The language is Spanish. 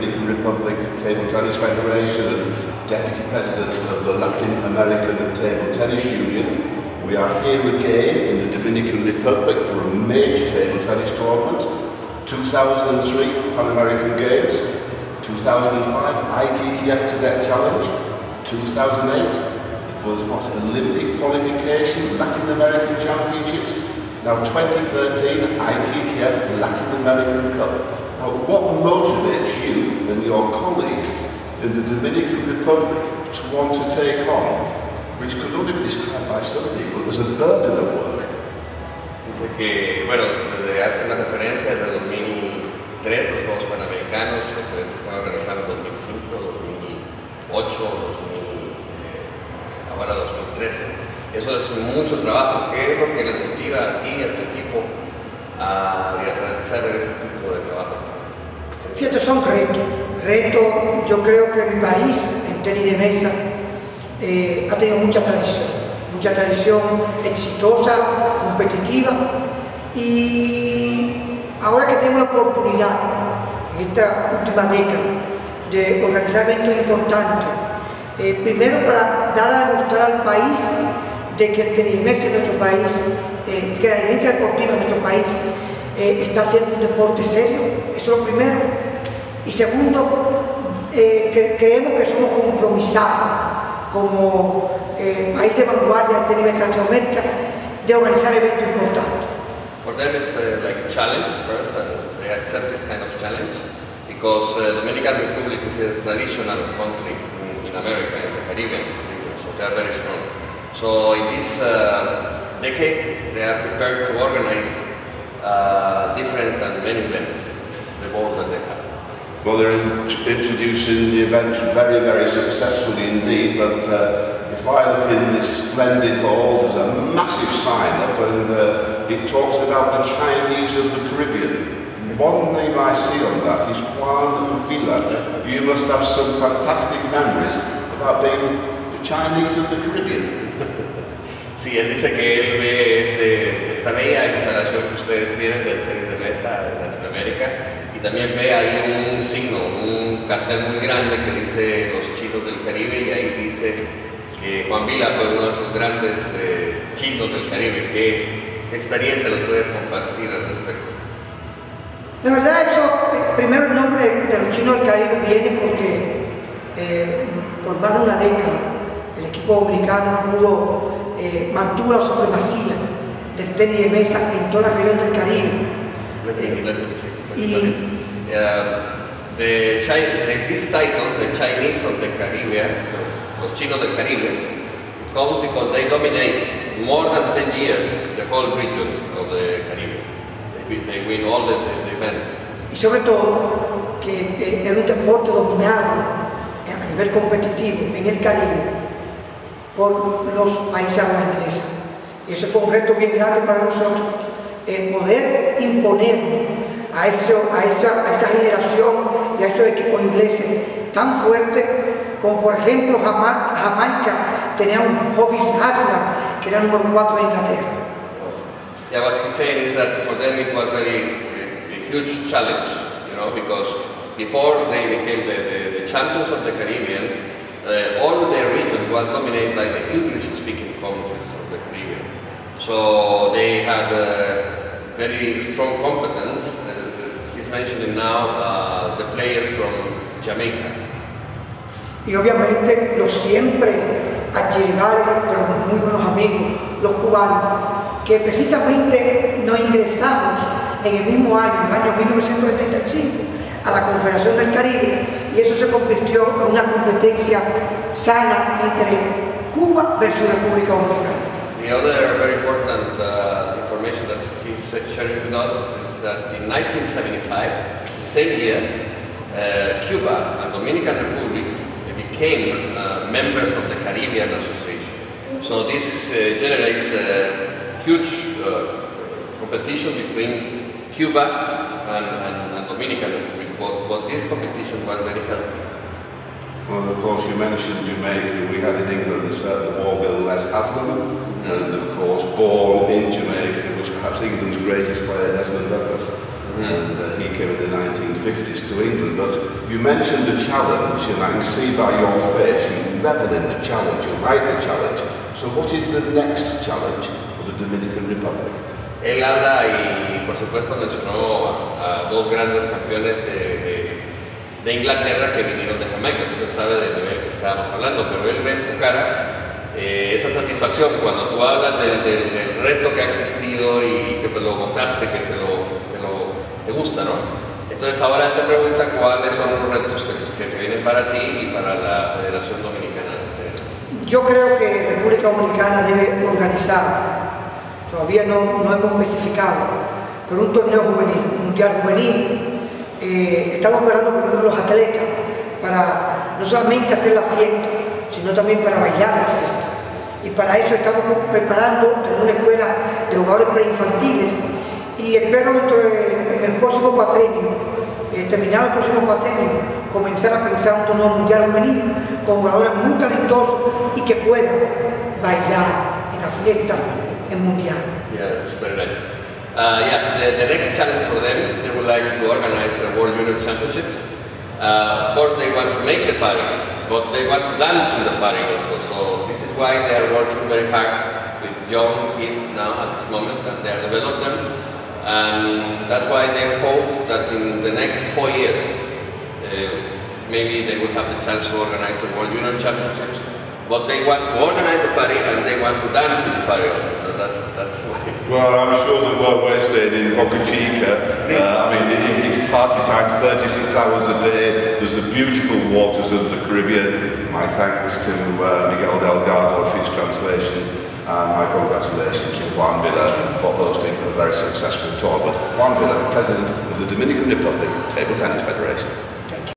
Dominican Republic Table Tennis Federation and Deputy President of the Latin American Table Tennis Union. We are here again in the Dominican Republic for a major table tennis tournament. 2003 Pan American Games, 2005 ITTF Cadet Challenge, 2008 it was what Olympic qualification, Latin American Championships, now 2013 ITTF Latin American Cup. Now, what motivates you and your colleagues in the Dominican Republic to want to take on, which could only be described by some people as a burden of work? Dice que, bueno, desde hace una referencia desde 2003, los Juegos Panamericanos, los eventos estaban organizados en 2005, 2008, 2000, eh, ahora 2013. Eso es mucho trabajo. ¿Qué es lo que les motiva a ti y a tu equipo a realizar ese tipo de trabajo? Fíjate, son retos. Retos, yo creo que mi país, en tenis de mesa, eh, ha tenido mucha tradición, mucha tradición exitosa, competitiva y ahora que tenemos la oportunidad en esta última década de organizar eventos importantes, eh, primero para dar a demostrar al país de que el tenis de mesa en nuestro país, eh, que la herencia deportiva en nuestro país está siendo un deporte serio, eso es lo primero y segundo, eh, que creemos que somos compromisados como eh, país de vanguardia de nivel Latinoamérica de organizar eventos importantes. For them it's uh, like a challenge first, and they accept this kind of challenge because uh, Dominican Republic is a traditional country in, in, America, in the Caribbean region, so they are very strong. So in this uh, decade, they are prepared to organize uh, different and many events. Well, they're in introducing the event very, very successfully indeed, but uh, if I look in this splendid hall, there's a massive sign up and uh, it talks about the Chinese of the Caribbean. One name I see on that is Juan Villa. You must have some fantastic memories about being the Chinese of the Caribbean. Sí, él dice que él ve este, esta bella instalación que ustedes tienen del tenis de mesa en Latinoamérica y también ve ahí un signo, un cartel muy grande que dice los chinos del Caribe y ahí dice que Juan Vila fue uno de esos grandes eh, chinos del Caribe. ¿Qué, ¿Qué, experiencia nos puedes compartir al respecto? La verdad eso, eh, primero el nombre de los chinos del Caribe viene porque eh, por más de una década el equipo dominicano pudo, eh, mantuvo la supremacía del tenis de mesa en toda la región del Caribe. Y uh, the China, the, this title, the Chinese of the Caribbean, los, los chinos del Caribe, it comes because they dominate more than 10 years the whole region of the Caribbean. They, they win all the, the, events. Y sobre todo que eh, era un deporte dominado eh, a nivel competitivo en el Caribe por los países ingleses. Y eso fue un reto bien grande para nosotros, eh, poder imponer a, eso, a, esa, a esa generación y a esos equipos ingleses tan fuertes como por ejemplo Jamaica tenía un Hobbes Haslam que era número 4 en Inglaterra. Yeah, what he's saying is that for them it was very, a, a huge challenge, you know, because before they became the, the, the champions of the Caribbean, uh, all the region was dominated by the English-speaking countries of the Caribbean. So they had uh, very strong competence mentioning now uh, the players from Jamaica. Y obviamente los siempre archivales, pero muy buenos amigos, los cubanos, que precisamente nos ingresamos en el mismo año, en el año 1975, a la Confederación del Caribe, eso se convirtió en una competencia sana entre Cuba versus República Dominicana. The other very important uh, information that he's sharing with us is that in 1975, the same year, uh, Cuba and Dominican Republic became uh, members of the Caribbean Association. So this uh, generates a huge uh, competition between Cuba and, and, and Dominican Republic, but, but this competition was very healthy. Well, of course, you mentioned Jamaica. We had in England a certain Warville Les Haslam, mm and of course, born in Jamaica was perhaps England's greatest player, Desmond Douglas. and uh, he came in the 1950s to England. But you mentioned the challenge, and I can see by your face you revel in the challenge, you like the challenge. So what is the next challenge for the Dominican Republic? Él habla y por supuesto mencionó a, a dos grandes campeones de, de, de, Inglaterra que vinieron de Jamaica, entonces sabe del nivel que estábamos hablando, pero él ve en tu cara eh, esa satisfacción cuando tú hablas del, del, del, reto que ha existido y que pues, lo gozaste, que te lo, te lo te gusta, ¿no? Entonces ahora te pregunta cuáles son los retos que, que vienen para ti y para la Federación Dominicana. Yo creo que República Dominicana debe organizar todavía no, no hemos especificado, pero un torneo juvenil, mundial juvenil. Eh, estamos esperando primero los atletas para no solamente hacer la fiesta, sino también para bailar la fiesta. Y para eso estamos preparando, tenemos una escuela de jugadores preinfantiles y espero en el próximo cuatrenio, eh, terminado el próximo cuatrenio, comenzar a pensar un torneo mundial juvenil con jugadores muy talentosos y que puedan bailar en la fiesta Yeah, it's very nice. Uh, yeah, the, the, next challenge for them, they would like to organize a World Junior Championships. Uh, of course, they want to make the party, but they want to dance in the party also. So this is why they are working very hard with young kids now at this moment, and they are developing them. And that's why they hope that in the next four years, uh, maybe they will have the chance to organize the World Junior Championships but they want to organize the party and they want to dance in the party also. So that's that's why. Well, I'm sure that we're staying in Boca Chica, uh, I mean, it, it's party time, 36 hours a day. There's the beautiful waters of the Caribbean. My thanks to uh, Miguel Delgado for his translations. And my congratulations to Juan Villa for hosting a very successful tournament. Juan Villa, President of the Dominican Republic Table Tennis Federation.